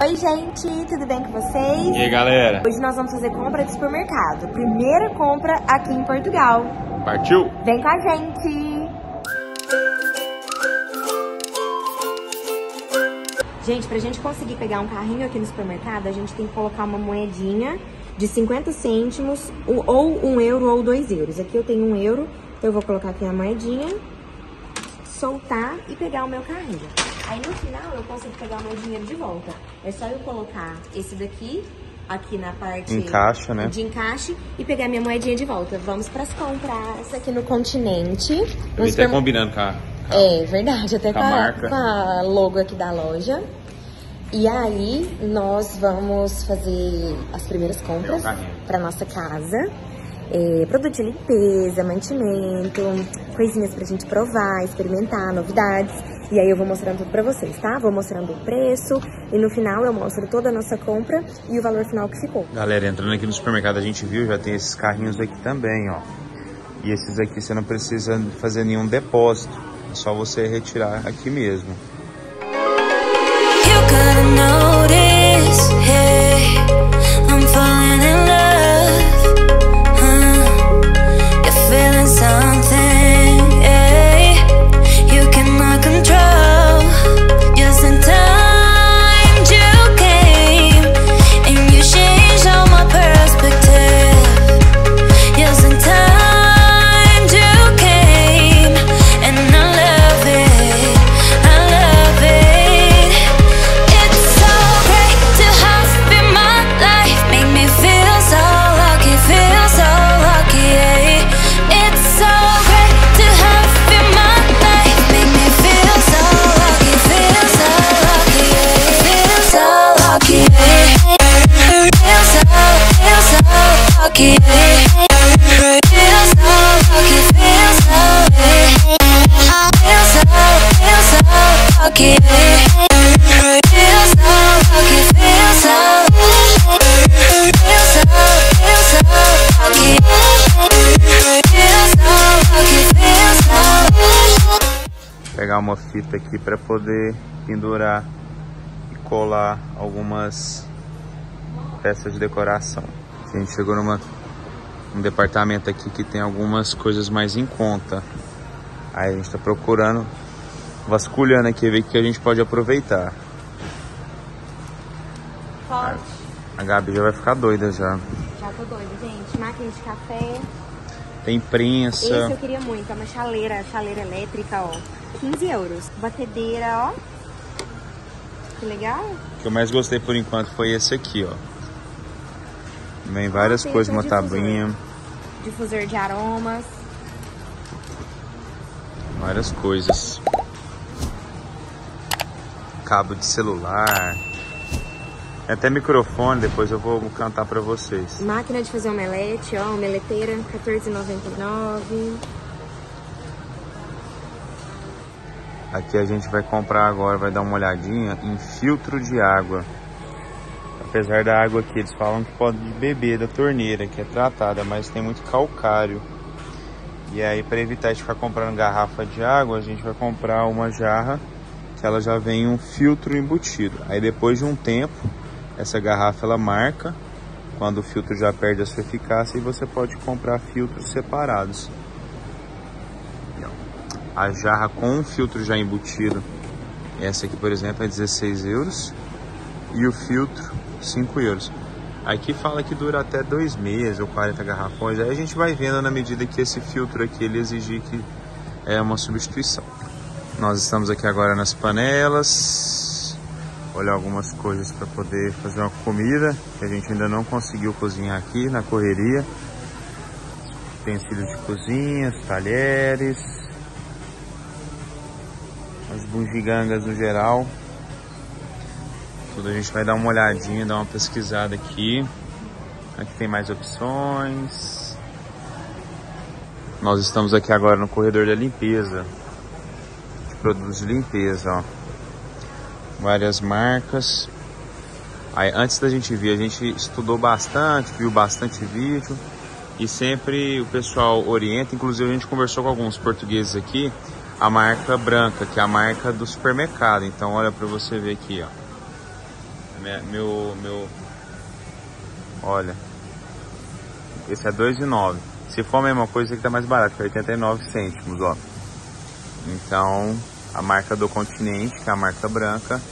Oi, gente, tudo bem com vocês? E aí, galera? Hoje nós vamos fazer compra de supermercado. Primeira compra aqui em Portugal. Partiu? Vem com a gente! Gente, pra gente conseguir pegar um carrinho aqui no supermercado, a gente tem que colocar uma moedinha de 50 cêntimos, ou um euro ou dois euros. Aqui eu tenho um euro, então eu vou colocar aqui a moedinha, soltar e pegar o meu carrinho. Aí no final eu consigo pegar o meu dinheiro de volta. É só eu colocar esse daqui, aqui na parte Encaixa, né? de encaixe e pegar minha moedinha de volta. Vamos pras compras aqui no continente. Eu até combinando com a... é verdade, até Com com a marca. com a logo aqui da loja. E aí, nós vamos fazer as primeiras compras para nossa casa. É, produto de limpeza, mantimento, coisinhas pra gente provar, experimentar, novidades. E aí eu vou mostrando tudo pra vocês, tá? Vou mostrando o preço e no final eu mostro toda a nossa compra e o valor final que ficou. Galera, entrando aqui no supermercado, a gente viu, já tem esses carrinhos aqui também, ó. E esses aqui você não precisa fazer nenhum depósito. É só você retirar aqui mesmo. You uma fita aqui para poder pendurar e colar algumas peças de decoração. A gente chegou numa um departamento aqui que tem algumas coisas mais em conta. Aí a gente está procurando, vasculhando aqui, ver o que a gente pode aproveitar. A Gabi já vai ficar doida já. Já tô doida, gente. Máquina de café. Tem prensa. Esse eu queria muito, é uma chaleira, chaleira elétrica, ó. 15 euros. Batedeira, ó. Que legal. O que eu mais gostei por enquanto foi esse aqui, ó. Vem várias tem coisas, uma difusor. tabuinha, Difusor de aromas. várias coisas. Cabo de celular. Até microfone, depois eu vou cantar pra vocês. Máquina de fazer omelete, ó. Omeleteira, R$14,99. Aqui a gente vai comprar agora, vai dar uma olhadinha em filtro de água. Apesar da água aqui, eles falam que pode beber da torneira, que é tratada, mas tem muito calcário. E aí, para evitar de ficar comprando garrafa de água, a gente vai comprar uma jarra que ela já vem um filtro embutido. Aí depois de um tempo, essa garrafa ela marca quando o filtro já perde a sua eficácia e você pode comprar filtros separados. A jarra com um filtro já embutido, essa aqui por exemplo é 16 euros e o filtro 5 euros. Aqui fala que dura até dois meses ou 40 garrafões. Aí a gente vai vendo na medida que esse filtro aqui ele exigir que é uma substituição. Nós estamos aqui agora nas panelas, olhar algumas coisas para poder fazer uma comida que a gente ainda não conseguiu cozinhar aqui na correria. Utensílios de cozinha, talheres, bugigangas no geral. Tudo a gente vai dar uma olhadinha, dar uma pesquisada aqui. Aqui tem mais opções. Nós estamos aqui agora no corredor da limpeza. De produtos de limpeza, ó. Várias marcas. Aí, antes da gente vir, a gente estudou bastante, viu bastante vídeo. E sempre o pessoal orienta, inclusive a gente conversou com alguns portugueses aqui, a marca branca, que é a marca do supermercado. Então olha para você ver aqui, ó. Meu, meu... Olha. Esse é 2,9. Se for a mesma coisa, esse aqui tá mais barato, que é 89 cêntimos, ó. Então, a marca do Continente, que é a marca branca,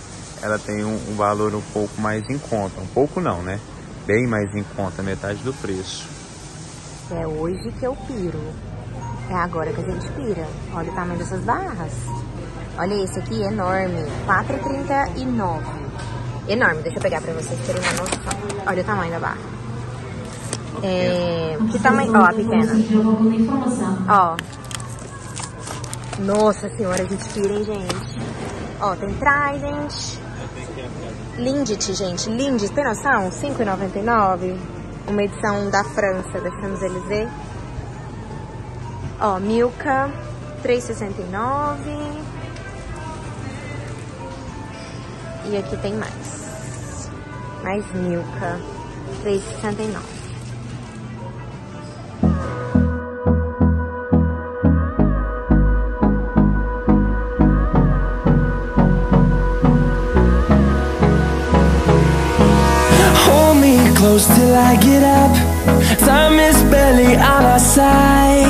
ela tem um, um valor um pouco mais em conta. Um pouco não, né? Bem mais em conta, metade do preço. É hoje que eu piro. É agora que a gente pira. Olha o tamanho dessas barras. Olha esse aqui, enorme. 4,39. Enorme, deixa eu pegar pra vocês terem uma noção. Olha o tamanho da barra. É... Que tamanho? Ó, a pequena. Ó. Nossa senhora, a gente pira, hein, gente? Ó, tem Trident. Lindt, gente. Lindt, tem noção? 5,99. Uma edição da França, da Champs-Élysées. Ó, Milka, 3,69. E aqui tem mais. Mais Milka, 3,69. Hold me close till I get up. Time is barely on our side.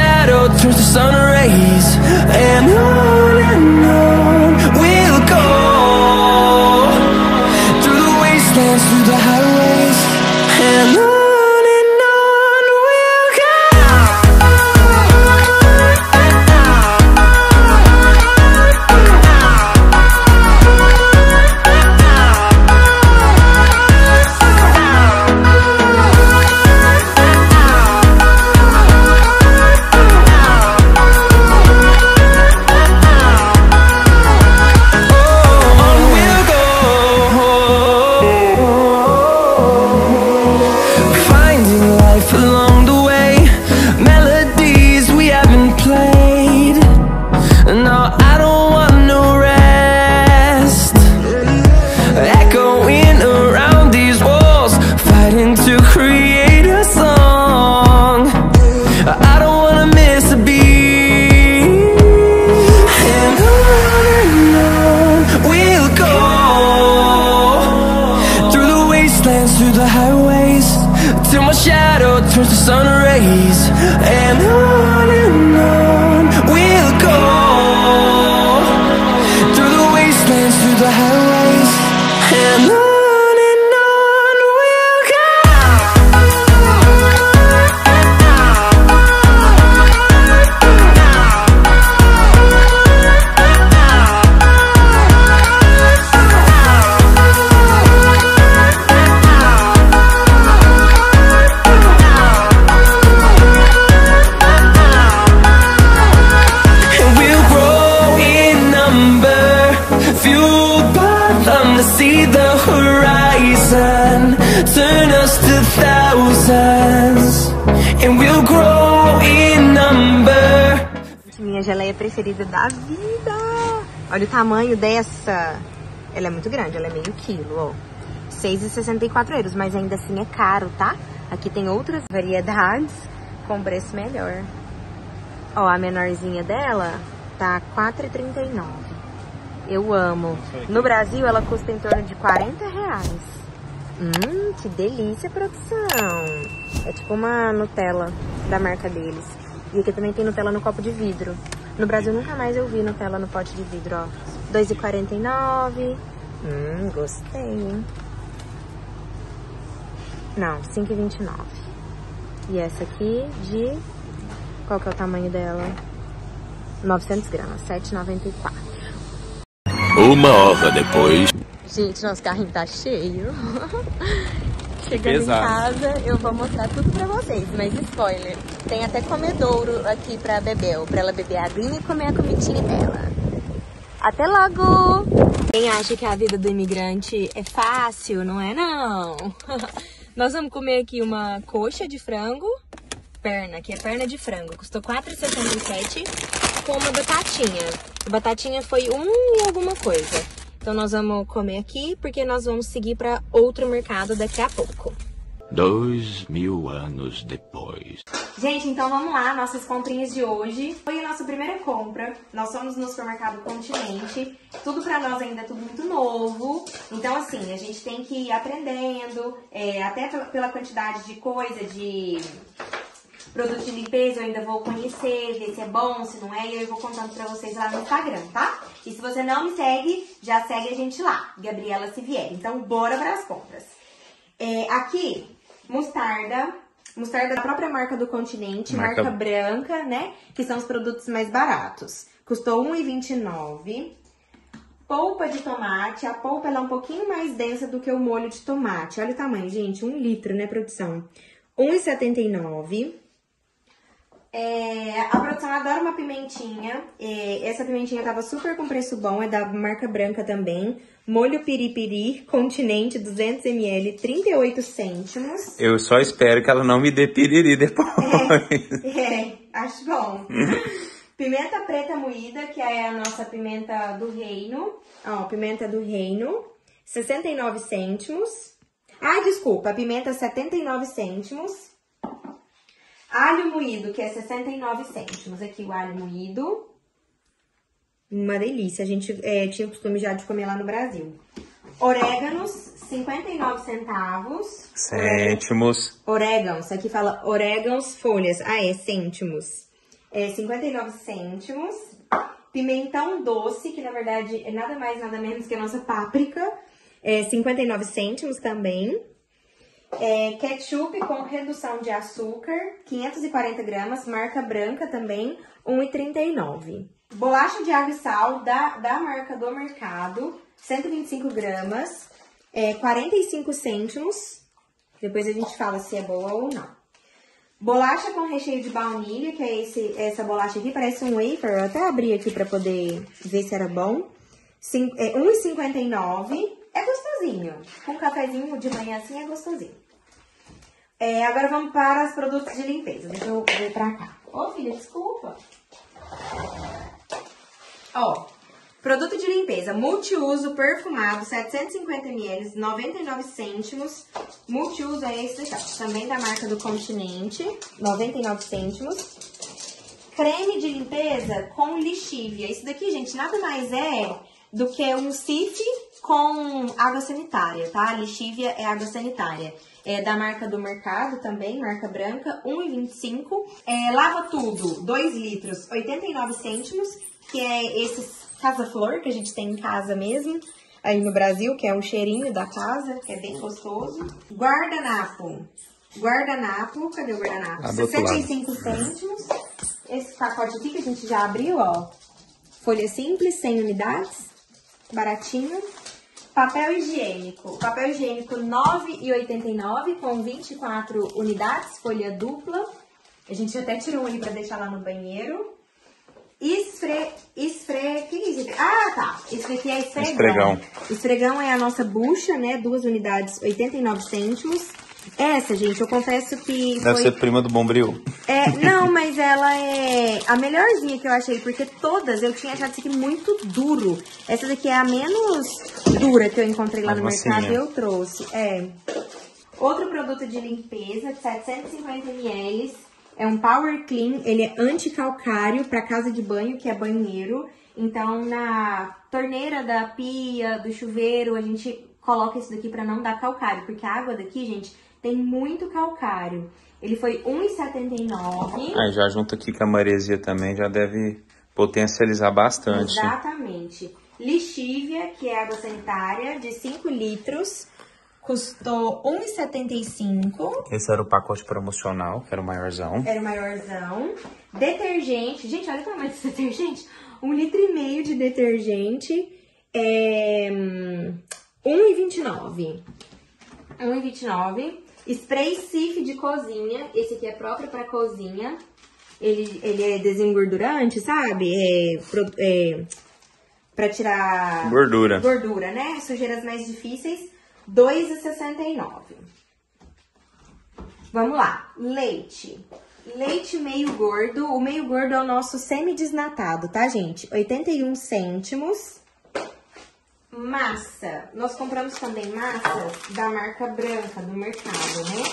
preferida da vida. Olha o tamanho dessa. Ela é muito grande, ela é meio quilo, ó. 6,64 euros, mas ainda assim é caro, tá? Aqui tem outras variedades com preço melhor. Ó, a menorzinha dela tá 4,39. Eu amo. No Brasil ela custa em torno de 40 reais. Hum, que delícia, produção. É tipo uma Nutella da marca deles. E aqui também tem Nutella no copo de vidro. No Brasil nunca mais eu vi Nutella no pote de vidro, ó. 2,49. Hum, gostei, hein? Não, 5,29. E essa aqui de... Qual que é o tamanho dela? 900 gramas, 7,94. Uma hora depois. Gente, nosso carrinho tá cheio. Chegando Pesado. em casa, eu vou mostrar tudo pra vocês, mas spoiler. Tem até comedouro aqui pra Bebel, pra ela beber a aguinha e comer a comidinha dela. Até logo! Quem acha que a vida do imigrante é fácil, não é não? Nós vamos comer aqui uma coxa de frango perna, que é perna de frango. Custou R$ 4,67 com uma batatinha. A batatinha foi um e alguma coisa. Então nós vamos comer aqui porque nós vamos seguir para outro mercado daqui a pouco. Dois mil anos depois. Gente, então vamos lá, nossas comprinhas de hoje. Foi a nossa primeira compra. Nós fomos no supermercado Continente. Tudo pra nós ainda é tudo muito novo. Então, assim, a gente tem que ir aprendendo, é, até pela- pela quantidade de coisa, de produto de limpeza, eu ainda vou conhecer, ver se é bom, se não é, e eu vou contando pra vocês lá no Instagram, tá? E se você não me segue, já segue a gente lá, Gabriela Sivieri. Então, bora pras compras. É, aqui, mostarda. Mostarda da própria marca do continente, Marca- marca, branca, né? Que são os produtos mais baratos. Custou R$ 1,29. Polpa de tomate. A polpa ela é um pouquinho mais densa do que o molho de tomate. Olha o tamanho, gente. Um litro, né, produção? R$ 1,79. É, a produção adora uma pimentinha. É, essa pimentinha tava super com preço bom, é da marca branca também. Molho piripiri, continente, 200ml, 38 cêntimos. Eu só espero que ela não me dê piriri depois. É, acho bom. Pimenta preta moída, que é a nossa pimenta do reino. Ó, pimenta do reino, 69 cêntimos. Ah, desculpa, pimenta 79 cêntimos. Alho moído, que é 69 cêntimos. Aqui o alho moído. Uma delícia. A gente é, tinha o costume já de comer lá no Brasil. Oréganos, 59 centavos. Cêntimos. Orégãos, aqui fala orégãos, folhas. Ah, é, cêntimos. É, 59 cêntimos. Pimentão doce, que na verdade é nada mais, nada menos que a nossa páprica. É, 59 cêntimos também. É, ketchup com redução de açúcar, 540 gramas, marca branca também, 1,39. Bolacha de água e sal da, da marca do mercado, 125 gramas, é, 45 cêntimos. Depois a gente fala se é boa ou não. Bolacha com recheio de baunilha, que é esse, essa bolacha aqui, parece um wafer. Eu até abri aqui pra poder ver se era bom. Cin- é, 1,59. Gostosinho. Com um cafezinho de manhã assim é gostosinho. É, agora vamos para os produtos de limpeza. Deixa eu ver pra cá. Ô, filha, desculpa. Ó, produto de limpeza, multiuso perfumado, 750ml, 99 cêntimos. Multiuso é esse daqui, ó, também da marca do Continente, 99 cêntimos. Creme de limpeza com lixívia. Isso daqui, gente, nada mais é do que um sif com água sanitária, tá? Lixívia é água sanitária. É da marca do mercado também, marca branca, 1,25. É, lava tudo, 2 litros, 89 cêntimos, que é esses casa-flor que a gente tem em casa mesmo, aí no Brasil, que é o cheirinho da casa, que é bem gostoso. Guardanapo. Guardanapo, cadê o guardanapo? Lado. 65 cêntimos. Esse pacote aqui que a gente já abriu, ó. Folha simples, 100 unidades. Baratinho. Papel higiênico. Papel higiênico 9,89 com 24 unidades, folha dupla. A gente até tirou um ali pra deixar lá no banheiro. Esfre... Esfre... Que é? Ah, tá. Isso aqui é esfregão. Esfregão. Esfregão é a nossa bucha, né? Duas unidades, 89 cêntimos. Essa, gente, eu confesso que Deve foi... ser prima do Bombril. É, não, mas ela é a melhorzinha que eu achei, porque todas eu tinha achado isso aqui muito duro. Essa daqui é a menos dura que eu encontrei lá no mercado e eu trouxe. É. Outro produto de limpeza de 750 ml. É um Power Clean, ele é anticalcário para casa de banho, que é banheiro. Então, na torneira da pia, do chuveiro, a gente coloca isso daqui para não dar calcário, porque a água daqui, gente, tem muito calcário. Ele foi R$ 1,79. Aí já junto aqui com a maresia também, já deve potencializar bastante. Exatamente. Lixívia, que é água sanitária, de 5 litros, custou R$ 1,75. Esse era o pacote promocional, que era o maiorzão. Era o maiorzão. Detergente. Gente, olha o tamanho desse detergente. Um litro e meio de detergente. É... hum, 1,29. 1,29. Spray Cif de cozinha. Esse aqui é próprio pra cozinha. Ele, ele é desengordurante, sabe? É, pro- é pra tirar Gordura. gordura, né? Sujeiras mais difíceis. 2,69. Vamos lá. Leite. Leite meio gordo. O meio gordo é o nosso semi-desnatado, tá, gente? 81 cêntimos. Massa. Nós compramos também massas da marca branca do mercado, né?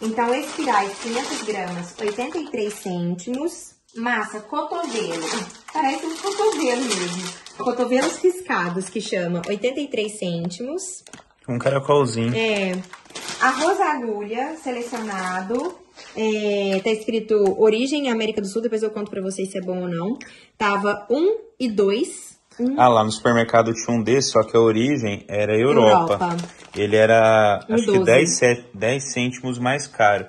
Então, espirais, 500 gramas, 83 cêntimos. Massa, cotovelo. Parece um cotovelo mesmo. Cotovelos riscados, que chama, 83 cêntimos. Um caracolzinho. É, arroz agulha selecionado. É, tá escrito origem América do Sul, depois eu conto pra vocês se é bom ou não. Tava 1 e 2. Ah, lá no supermercado tinha um desse, só que a origem era Europa. Europa. Ele era, Um acho que 12. 10, cé- 10 cêntimos mais caro.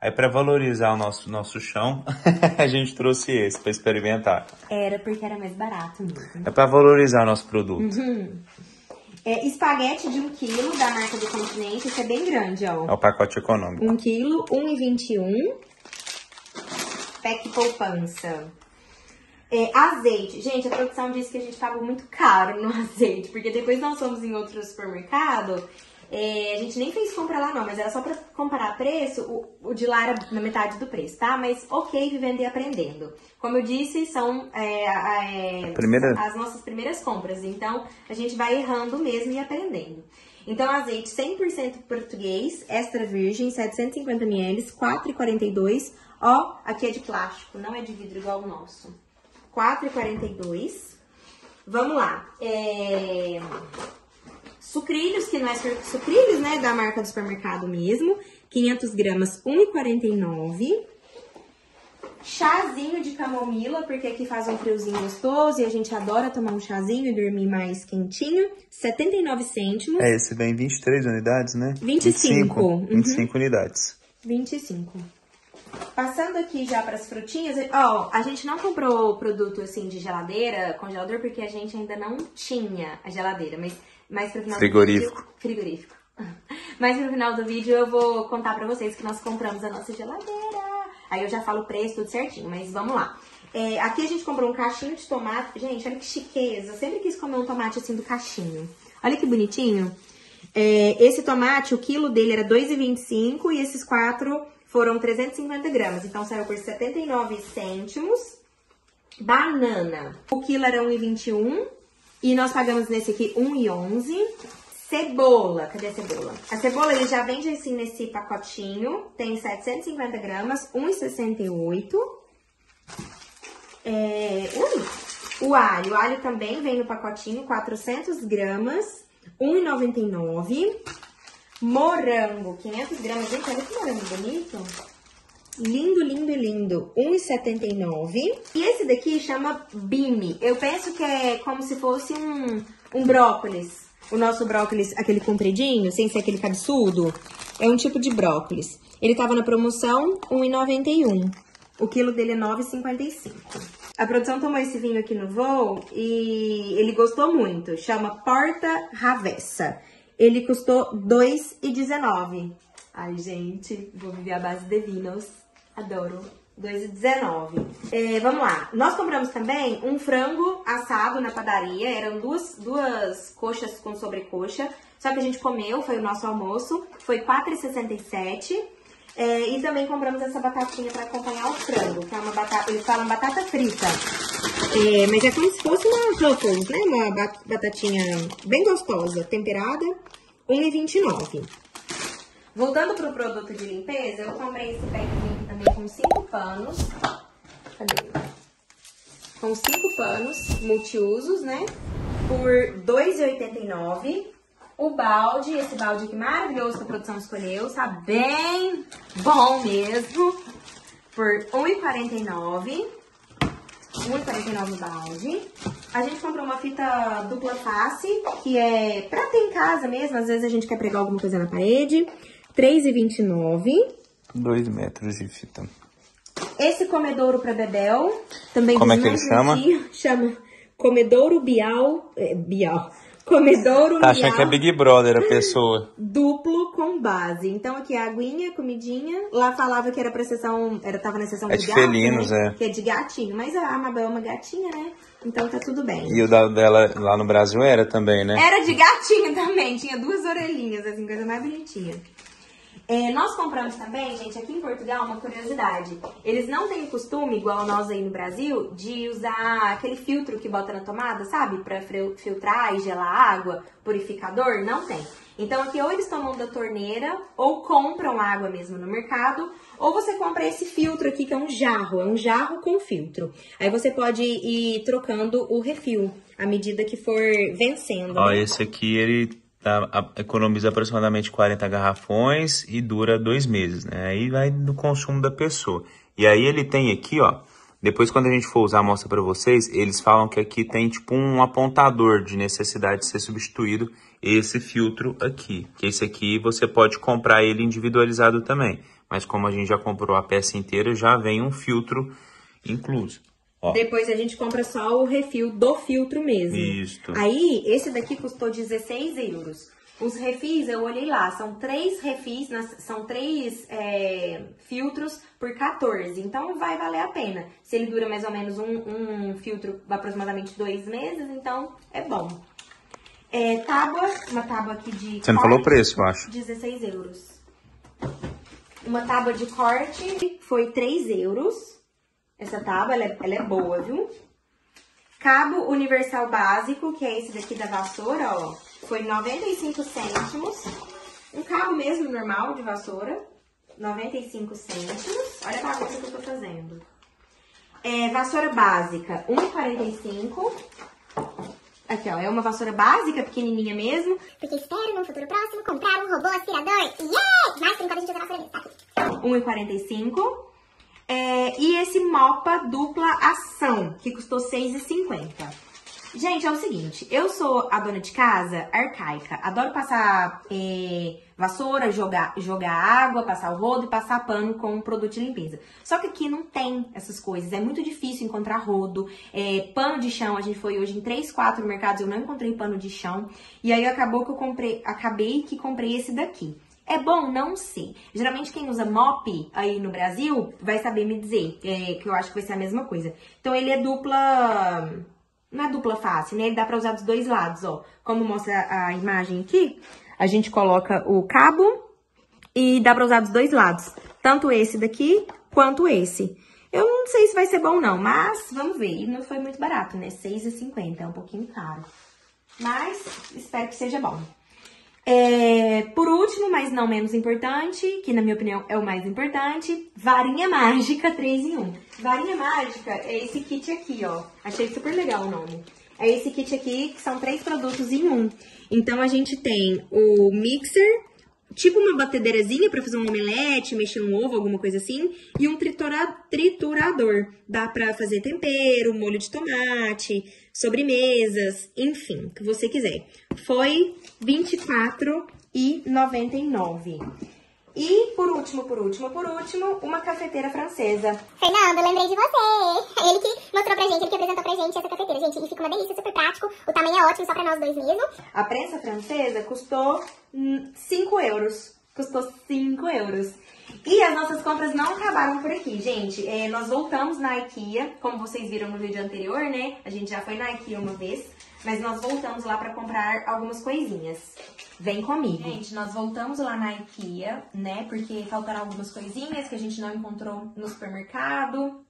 Aí para valorizar o nosso, nosso chão, a gente trouxe esse para experimentar. Era porque era mais barato mesmo. É para valorizar o nosso produto. É, espaguete de 1 kg da marca do continente, esse é bem grande, É ó. o pacote econômico. 1 kg, 1,21. Pack poupança. É, azeite. Gente, a produção disse que a gente pagou muito caro no azeite, porque depois nós fomos em outro supermercado, é, a gente nem fez compra lá não, mas era só pra comparar preço, o, o de lá era na metade do preço, tá? Mas ok, vivendo e aprendendo. Como eu disse, são é, é, Primeira- as nossas primeiras compras, então a gente vai errando mesmo e aprendendo. Então, azeite 100% português, extra virgem, 750 ml, 4,42. Ó, aqui é de plástico, não é de vidro igual o nosso. 4,42. Vamos lá. É... Sucrilhos, que não é su- sucrilhos, né? Da marca do supermercado mesmo. 500 gramas, 1,49. Chazinho de camomila, porque aqui faz um friozinho gostoso e a gente adora tomar um chazinho e dormir mais quentinho. 79 cêntimos. É, esse vem 23 unidades, né? 25, uhum. 25 unidades. 25. Passando aqui já para as frutinhas, ó, a gente não comprou produto assim de geladeira, congelador, porque a gente ainda não tinha a geladeira, mas mais pro final Frigorífico. do vídeo. Frigorífico. Mas no final do vídeo eu vou contar pra vocês que nós compramos a nossa geladeira. Aí eu já falo o preço, tudo certinho, mas vamos lá. É, aqui a gente comprou um cachinho de tomate. Gente, olha que chiqueza. Eu sempre quis comer um tomate assim do cachinho. Olha que bonitinho. É, esse tomate, o quilo dele era 2,25 e esses quatro foram 350 gramas. Então saiu por 79 cêntimos. Banana. O quilo era 1,21 e nós pagamos nesse aqui 1,11. Cebola, cadê a cebola? A cebola ele já vende assim nesse pacotinho, tem 750 gramas, 1,68. É, o alho, o alho também vem no pacotinho, 400 gramas, 1,99. Morango, 500 gramas, gente, olha que morango bonito. Lindo, lindo, lindo. 1,79. E esse daqui chama Bime. Eu penso que é como se fosse um, um brócolis. O nosso brócolis, aquele compridinho, sem ser aquele cabeçudo. É um tipo de brócolis. Ele tava na promoção, 1,91. O quilo dele é 9,55. A produção tomou esse vinho aqui no voo e ele gostou muito. Chama Porta Ravessa. Ele custou 2,19. Ai, gente, vou viver à base de vinhos. Adoro. 2,19. É, vamos lá. Nós compramos também um frango assado na padaria. Eram duas, duas coxas com sobrecoxa. Só que a gente comeu, foi o nosso almoço. Foi 4,67. É, e também compramos essa batatinha para acompanhar o frango, que é uma batata, eles falam batata frita. É, mas é como se fosse uma Ruffles, né? Uma ba- batatinha bem gostosa, temperada, 1,29. Voltando pro produto de limpeza, eu comprei esse packzinho aqui também com cinco panos. Cadê? Com cinco panos multiusos, né? Por R$ 2,89. O balde, esse balde aqui maravilhoso que a produção escolheu, tá bem bom mesmo. Por R$ 1,49. 1,49 o balde. A gente comprou uma fita dupla face, que é pra ter em casa mesmo. Às vezes a gente quer pregar alguma coisa na parede. R$ 3,29. 2 metros de fita. Esse comedouro para Bebel, também Como é que ele chama? Chama comedouro bial, é, bial. Comedouro Tá achando que é Big Brother a pessoa. duplo com base. Então aqui a aguinha, comidinha. Lá falava que era pra sessão, era tava na sessão É de de gato, felinos, né? é. Que é de gatinho, mas a Amabel é uma gatinha, né? Então tá tudo bem. E o da- dela lá no Brasil era também, né? Era de gatinho também, tinha duas orelhinhas, assim, coisa mais bonitinha. É, nós compramos também, gente, aqui em Portugal, uma curiosidade. Eles não têm o costume, igual nós aí no Brasil, de usar aquele filtro que bota na tomada, sabe? Pra filtrar e gelar água, purificador. Não tem. Então aqui ou eles tomam da torneira, ou compram água mesmo no mercado, ou você compra esse filtro aqui, que é um jarro. É um jarro com filtro. Aí você pode ir trocando o refil à medida que for vencendo. Ó, né? esse aqui ele tá- economiza aproximadamente 40 garrafões e dura dois meses, né? Aí vai do consumo da pessoa. E aí ele tem aqui, ó. Depois, quando a gente for usar a amostra para vocês, eles falam que aqui tem tipo um apontador de necessidade de ser substituído esse filtro aqui. Que esse aqui você pode comprar ele individualizado também. Mas como a gente já comprou a peça inteira, já vem um filtro incluso. Ó, Depois a gente compra só o refil do filtro mesmo. Isto. Aí, esse daqui custou 16 euros. Os refis, eu olhei lá, são três refis, são três é, filtros por 14. Então vai valer a pena. Se ele dura mais ou menos um, um filtro aproximadamente dois meses, então é bom. É, tábua, uma tábua aqui de. Você não corte, falou o preço, eu acho. 16 euros. Uma tábua de corte foi 3 euros. Essa tábua, ela é, ela é boa, viu? Cabo universal básico, que é esse daqui da vassoura, ó. Foi 95 cêntimos. Um cabo mesmo normal de vassoura. 95 cêntimos. Olha a bagunça que eu tô fazendo. É, vassoura básica, 1,45. Aqui, ó. É uma vassoura básica, pequenininha mesmo. Porque espero no futuro próximo comprar um robô aspirador. Yeah! Mas por enquanto a gente usa a vassoura mesmo, tá aqui. 1,45. É, e esse mopa dupla ação, que custou 6,50. Gente, é o seguinte, eu sou a dona de casa arcaica, adoro passar é, vassoura, jogar, jogar água, passar o rodo e passar pano com produto de limpeza. Só que aqui não tem essas coisas, é muito difícil encontrar rodo, é, pano de chão, a gente foi hoje em três, quatro mercados, eu não encontrei pano de chão, e aí acabou que eu comprei, acabei que comprei esse daqui. É bom? Não sei. Geralmente quem usa mop aí no Brasil vai saber me dizer, é, que eu acho que vai ser a mesma coisa. Então ele é dupla. Não é dupla face, né? Ele dá pra usar dos dois lados, ó. Como mostra a imagem aqui, a gente coloca o cabo e dá pra usar dos dois lados. Tanto esse daqui quanto esse. Eu não sei se vai ser bom não, mas vamos ver. E não foi muito barato, né? R$6,50, é um pouquinho caro. Mas espero que seja bom. É, por último, mas não menos importante, que na minha opinião é o mais importante, varinha mágica 3 em 1. Varinha mágica é esse kit aqui, ó. Achei super legal o nome. É esse kit aqui, que são três produtos em um. Então, a gente tem o mixer, tipo uma batedeirazinha pra fazer um omelete, mexer um ovo, alguma coisa assim, e um tritura- triturador. Dá pra fazer tempero, molho de tomate, sobremesas, enfim, o que você quiser. Foi 24,99. E por último, por último, por último, uma cafeteira francesa. Fernando, lembrei de você. Ele que mostrou pra gente, ele que apresentou pra gente essa cafeteira. Gente, e fica uma delícia, super prático. O tamanho é ótimo, só pra nós dois mesmo. A prensa francesa custou 5 euros. Custou 5 euros. E as nossas compras não acabaram por aqui, gente. É, nós voltamos na IKEA, como vocês viram no vídeo anterior, né? A gente já foi na IKEA uma vez, mas nós voltamos lá pra comprar algumas coisinhas. Vem comigo. Gente, nós voltamos lá na IKEA, né? Porque faltaram algumas coisinhas que a gente não encontrou no supermercado.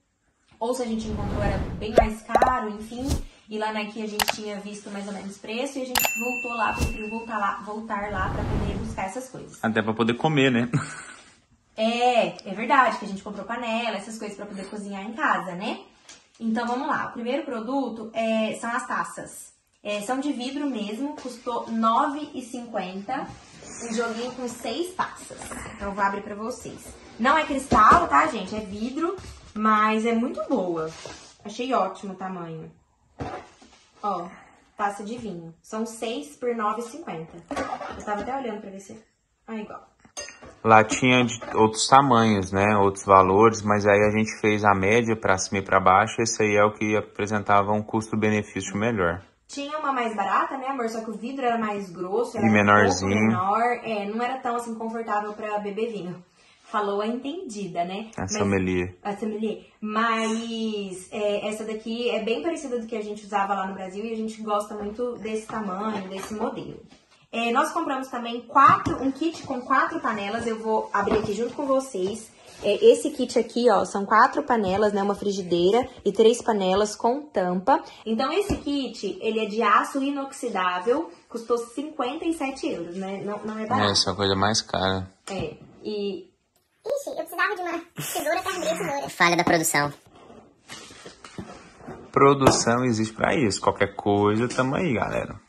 Ou se a gente encontrou era bem mais caro, enfim. E lá na IKEA a gente tinha visto mais ou menos preço e a gente voltou lá, preferiu voltar lá, voltar lá pra poder buscar essas coisas. Até pra poder comer, né? É, é verdade que a gente comprou panela, essas coisas pra poder cozinhar em casa, né? Então vamos lá. O primeiro produto é, são as taças. É, são de vidro mesmo, custou R$ 9,50. Um joguinho com seis taças. Então eu vou abrir pra vocês. Não é cristal, tá, gente? É vidro, mas é muito boa. Achei ótimo o tamanho. Ó, taça de vinho. São seis por R$ 9,50. Eu tava até olhando pra ver se... Ah, igual. Lá tinha de outros tamanhos, né? Outros valores, mas aí a gente fez a média pra cima e pra baixo. Esse aí é o que apresentava um custo-benefício melhor. Tinha uma mais barata, né, amor? Só que o vidro era mais grosso, era E um menorzinho. menor. É, não era tão assim confortável pra beber vinho. Falou a entendida, né? A Mas- sommelier. A sommelier. Mas é, essa daqui é bem parecida do que a gente usava lá no Brasil e a gente gosta muito desse tamanho, desse modelo. É, nós compramos também quatro, um kit com quatro panelas. Eu vou abrir aqui junto com vocês. É, esse kit aqui, ó, são quatro panelas, né? Uma frigideira e três panelas com tampa. Então, esse kit, ele é de aço inoxidável, custou 57 euros, né? Não, não é barato. Essa é a coisa mais cara. É, e Ixi, eu precisava de uma tesoura pra abrir a tesoura. Falha da produção. Produção existe pra isso. Qualquer coisa, tamo aí, galera.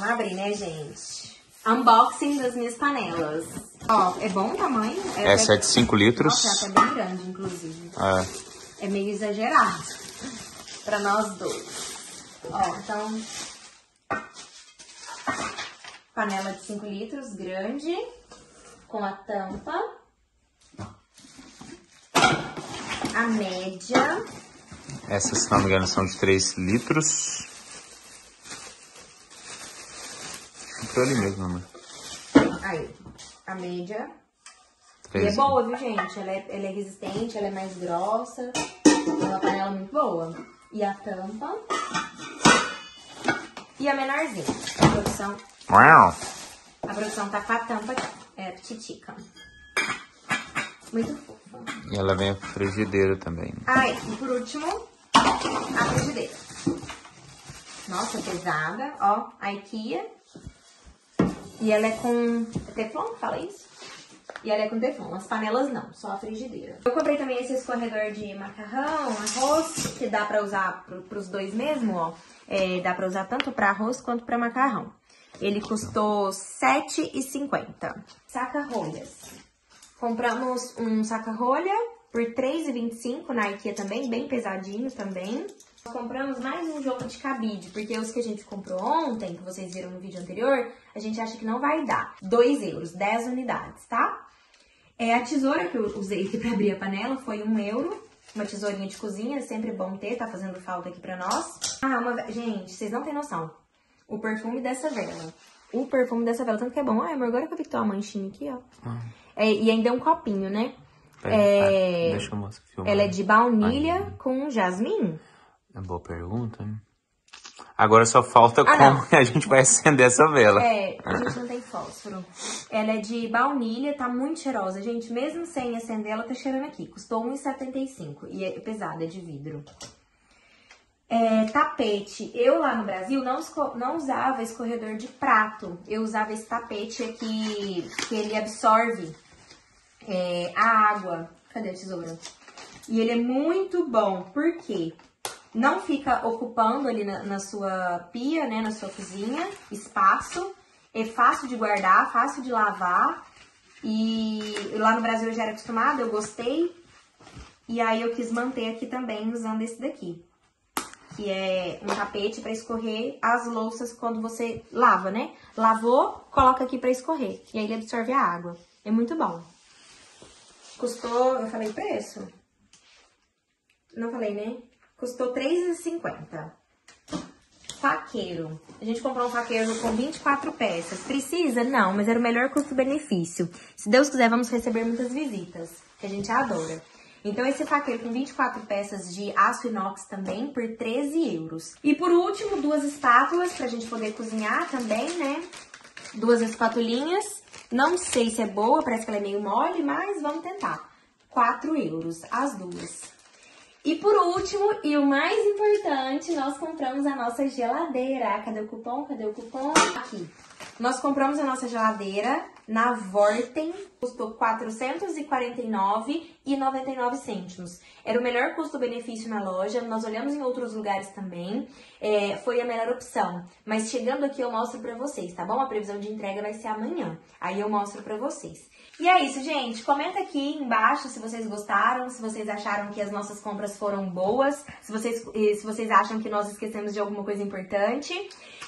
Vamos abrir, né, gente? Unboxing das minhas panelas. Ó, é bom o tamanho? É é até- de 5 litros. Nossa, é até bem grande, inclusive. É. É meio exagerado pra nós dois. Ó, então. Panela de 5 litros, grande, com a tampa. A média. Essas, se não me engano, são de 3 litros. Ali mesmo, amor. Aí, a média. E é boa, viu, gente? Ela é, ela é resistente, ela é mais grossa. É uma panela muito boa. E a tampa. E a menorzinha. A produção Uau! A produção tá com a tampa aqui. É titica. Muito fofa. E ela vem a frigideira também. Ai, e por último, a frigideira. Nossa, pesada. Ó, a IKEA. E ela é com é Teflon, fala isso? E ela é com Teflon. As panelas não, só a frigideira. Eu comprei também esse escorredor de macarrão, arroz, que dá pra usar pro, pros dois mesmo, ó. É, dá pra usar tanto pra arroz quanto pra macarrão. Ele custou R$ 7,50. Saca-rolhas. Compramos um saca-rolha por R$ 3,25 na IKEA também, bem pesadinho também. Compramos mais um jogo de cabide, porque os que a gente comprou ontem, que vocês viram no vídeo anterior, a gente acha que não vai dar. 2 euros, 10 unidades, tá? É, a tesoura que eu usei aqui pra abrir a panela foi 1 euro. Uma tesourinha de cozinha, é sempre bom ter, tá fazendo falta aqui pra nós. Ah, uma... Gente, vocês não têm noção. O perfume dessa vela. O perfume dessa vela, tanto que é bom. Ai, amor, agora que eu vi que tem uma manchinha aqui, ó. É, e ainda é um copinho, né? Pera, É, ah, Deixa eu mostrar. filmar. Ela é de baunilha com jasmim. É boa pergunta? Agora só falta Ah, como a gente vai acender essa vela. É, a gente não tem fósforo. Ela é de baunilha, tá muito cheirosa. Gente, mesmo sem acender, ela tá cheirando aqui. Custou R$1,75 e é pesada, é de vidro. É, tapete. Eu lá no Brasil não, não usava escorredor de prato. Eu usava esse tapete aqui, que ele absorve é, a água. Cadê a tesoura? E ele é muito bom, por quê? Não fica ocupando ali na, na sua pia, né, na sua cozinha, espaço. É fácil de guardar, fácil de lavar. E lá no Brasil eu já era acostumada, eu gostei. E aí eu quis manter aqui também usando esse daqui. Que é um tapete para escorrer as louças quando você lava, né? Lavou, coloca aqui para escorrer. E aí ele absorve a água. É muito bom. Custou, eu falei preço? Não falei, né? Custou R$3,50. Faqueiro. A gente comprou um faqueiro com 24 peças. Precisa? Não, mas era o melhor custo-benefício. Se Deus quiser, vamos receber muitas visitas, que a gente adora. Então, esse faqueiro com 24 peças de aço inox também, por 13 euros. E por último, duas espátulas pra gente poder cozinhar também, né? Duas espatulinhas. Não sei se é boa, parece que ela é meio mole, mas vamos tentar. 4 euros, as duas. E por último, e o mais importante, nós compramos a nossa geladeira. Cadê o cupom? Cadê o cupom? Aqui. Nós compramos a nossa geladeira na Vorten, custou R$ 449,99 cêntimos. Era o melhor custo-benefício na loja, nós olhamos em outros lugares também, é, foi a melhor opção. Mas chegando aqui eu mostro pra vocês, tá bom? A previsão de entrega vai ser amanhã, aí eu mostro pra vocês. E é isso, gente. Comenta aqui embaixo se vocês gostaram, se vocês acharam que as nossas compras foram boas, se vocês, se vocês acham que nós esquecemos de alguma coisa importante.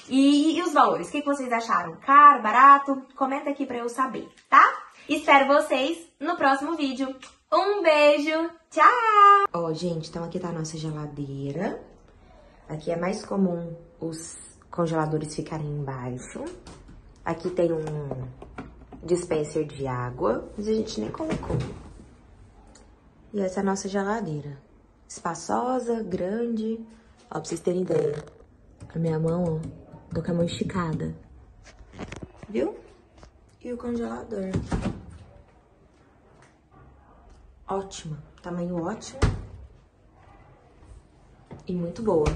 E, e os valores, o que, vocês acharam? Caro, barato? Comenta aqui pra eu saber, tá? Espero vocês no próximo vídeo. Um beijo, tchau! Ó, gente, então aqui tá a nossa geladeira. Aqui é mais comum os congeladores ficarem embaixo. Aqui tem um dispenser de água, mas a gente nem colocou. E essa é a nossa geladeira. Espaçosa, grande. Ó, pra vocês terem ideia. A minha mão, ó, tô com a mão esticada. Viu? E o congelador. Ótima. Tamanho ótimo. E muito boa.